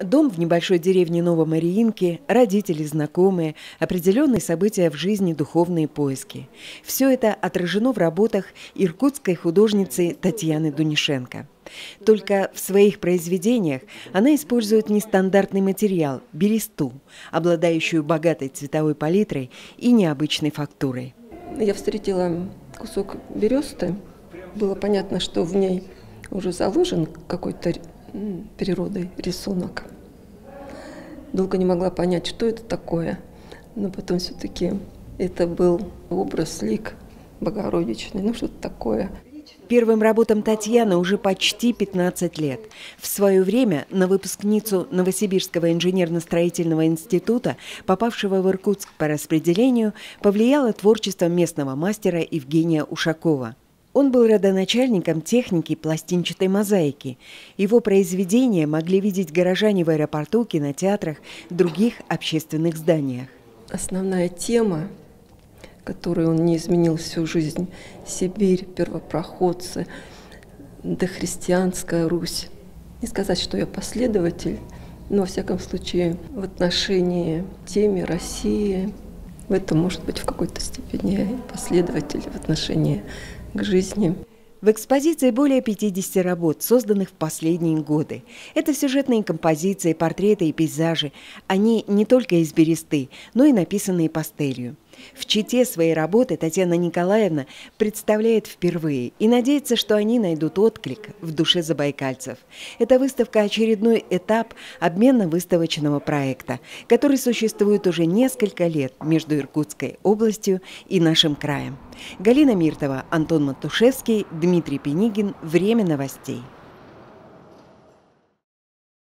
Дом в небольшой деревне Новомариинки, родители, знакомые, определенные события в жизни, духовные поиски. Все это отражено в работах иркутской художницы Татьяны Дунишенко. Только в своих произведениях она использует нестандартный материал – бересту, обладающую богатой цветовой палитрой и необычной фактурой. Я встретила кусок бересты. Было понятно, что в ней уже заложен какой-то природой рисунок. Долго не могла понять, что это такое, но потом все-таки это был образ лик Богородичный, ну что-то такое. Первым работам Татьяны уже почти 15 лет. В свое время на выпускницу Новосибирского инженерно-строительного института, попавшего в Иркутск по распределению, повлияло творчество местного мастера Евгения Ушакова. Он был родоначальником техники пластинчатой мозаики. Его произведения могли видеть горожане в аэропорту, кинотеатрах, других общественных зданиях. Основная тема, которую он не изменил всю жизнь, Сибирь, первопроходцы, дохристианская Русь. Не сказать, что я последователь, но, во всяком случае, в отношении теме России, в этом, может быть, в какой-то степени последователь в отношении к жизни. В экспозиции более 50 работ, созданных в последние годы. Это сюжетные композиции, портреты и пейзажи. Они не только из бересты, но и написанные пастелью. В чите своей работы Татьяна Николаевна представляет впервые и надеется, что они найдут отклик в душе забайкальцев. Эта выставка – очередной этап обмена выставочного проекта, который существует уже несколько лет между Иркутской областью и нашим краем. Галина Миртова, Антон Матушевский, Дмитрий Пенигин. Время новостей.